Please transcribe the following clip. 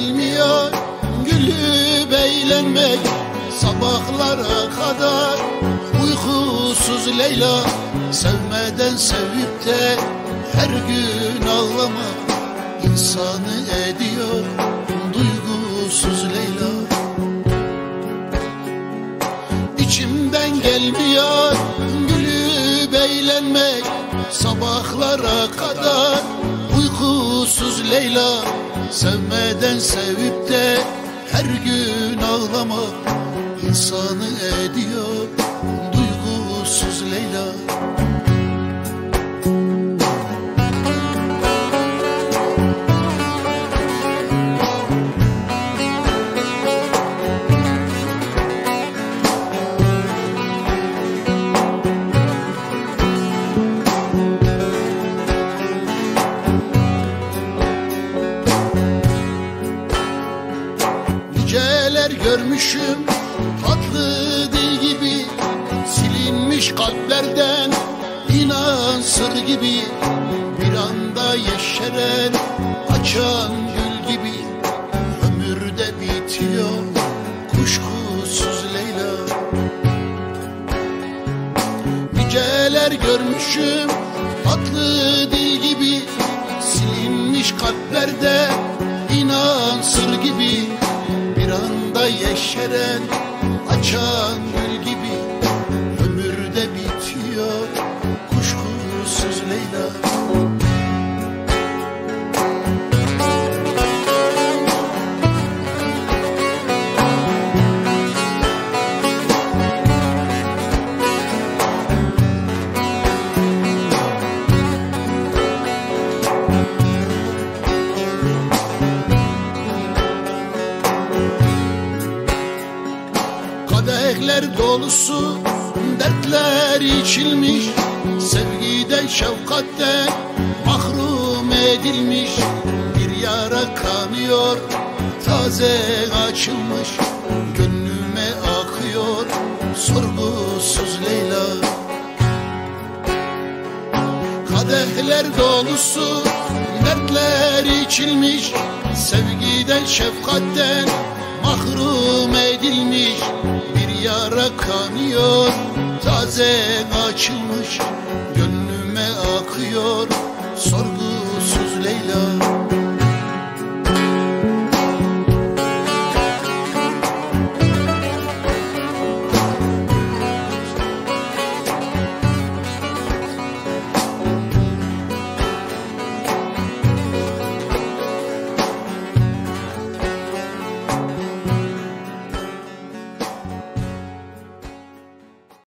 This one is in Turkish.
gelmiyor. Gülüp eğlenmek sabahlara kadar. Uykusuz Leyla sevmeden sevip de Her gün ağlamak insanı ediyor Duygusuz Leyla. İçimden gelmiyor. Gülüp eğlenmek Sabahlara kadar. Uykusuz Leyla Sevmeden sevip de her gün ağlamak insanı ediyor Duygusuz Leyla Niceler görmüşüm. Tatlı dil gibi Silinmiş kalplerden inan sır gibi Bir anda yeşeren açan gül gibi Ömürde bitiyor kuşkusuz Leyla. Niceler görmüşüm tatlı dil gibi Silinmiş kalplerde inan sır gibi Kadehler dolusu dertler içilmiş. Sevgiden şefkatten mahrum edilmiş. Bir yara kanıyor taze açılmış. Gönlüme akıyor sorgusuz Leyla. Kadehler dolusu dertler içilmiş. Sevgiden şefkatten mahrum edilmiş yara kanıyor Taze açılmış gönlüme akıyor. Sorgusuz Leyla